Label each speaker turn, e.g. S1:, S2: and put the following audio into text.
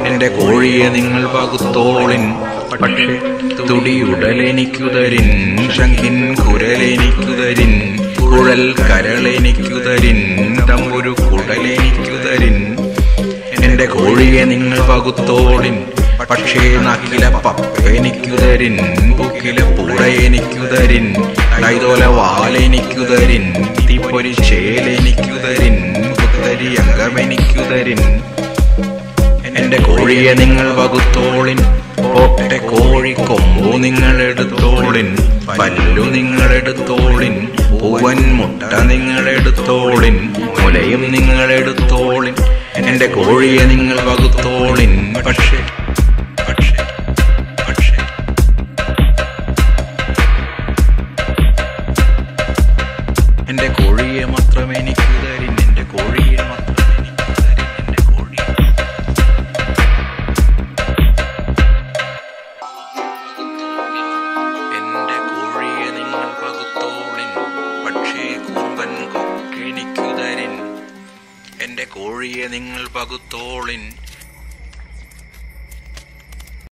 S1: എന്റെ കോഴിയെ നിങ്ങൾ പകുത്തോളിൻ പക്ഷേ തുടിയുടലെനിക്കുതരിൻ ശങ്കിൻ കുരലെനിക്കുതരിൻ കുരലെനിക്കു തരിൻ കുഴൽ കരളെനിക്കുതരിൻ തമ്പുരു കുടലെനിക്കുതരിൻ. എന്റെ കോഴിയെ നിങ്ങൾ പകുത്തോളിൻ പക്ഷേ നക്കില പപ്പ പൂക്കില പുഴയെനിക്കുതരിൻ കൈതോല വാലെനിക്കുതരിൻ തീപ്പൊരി ചേലെനിക്കുതരിൻ പുത്തരി അംഗമെനിക്കു തരിൻ എന്റെ കോഴിയെ നിങ്ങൾ വകുത്തോളിൻ. പോട്ടെ കോഴി കൊമ്പു നിങ്ങൾ എടുത്തോളിൻ. പല്ലു നിങ്ങൾ എടുത്തോളിൻ. പൂവൻ മുട്ട നിങ്ങൾ എടുത്തോളിൻ. മുലയും നിങ്ങൾ എടുത്തോളിൻ. എന്റെ കോഴിയെ നിങ്ങൾ വകുത്തോളിൻ. പക്ഷേ. എന്റെ കോഴിയെ മാത്രം എനിക്ക് തരിൻ. എന്റെ കോഴിയെ മാത്രം എന്റെ കോഴിയെ നിങ്ങൾ പകുത്തോളിൻ